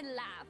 and laugh.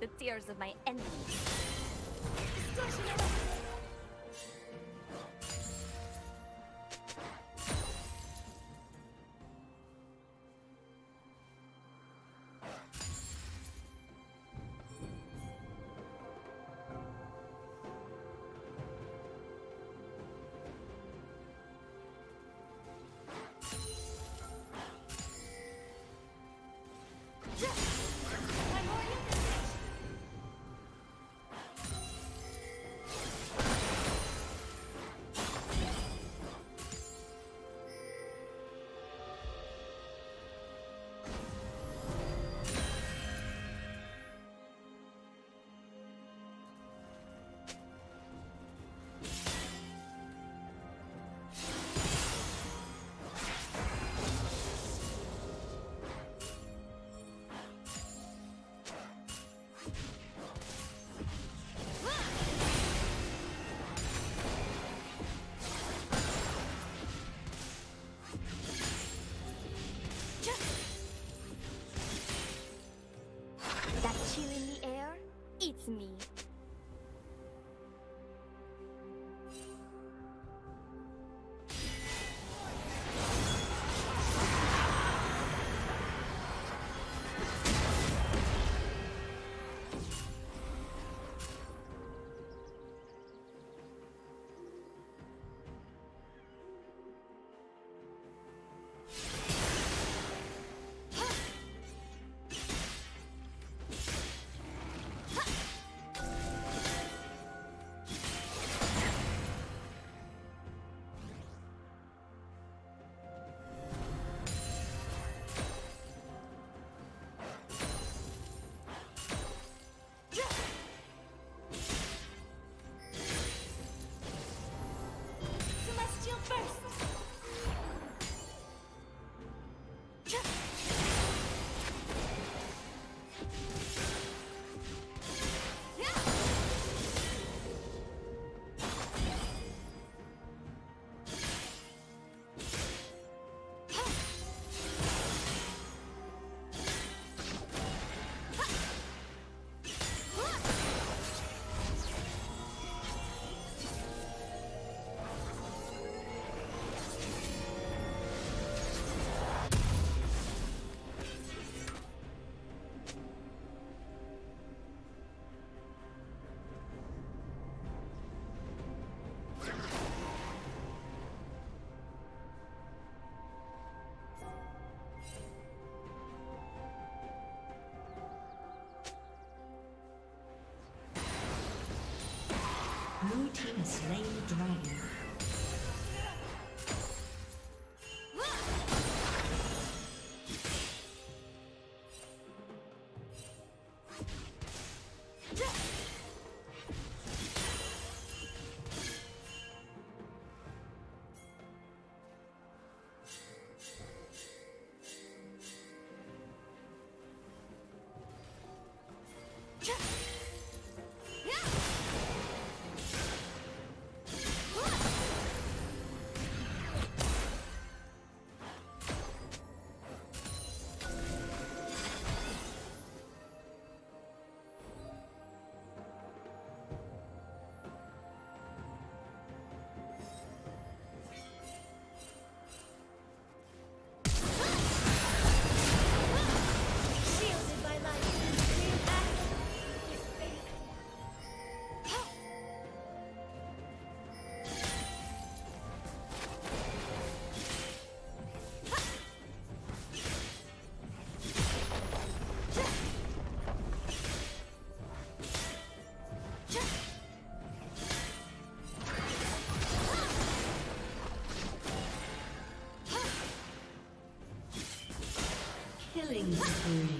The tears of my enemies. feel in the air? It's me, Blue team has slain the dragon. Shielded Killing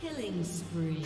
Killing spree.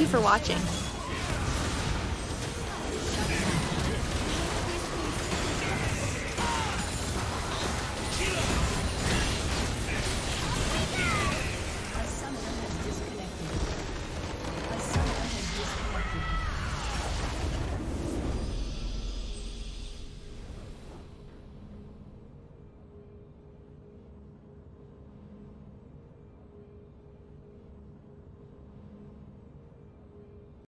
you for watching.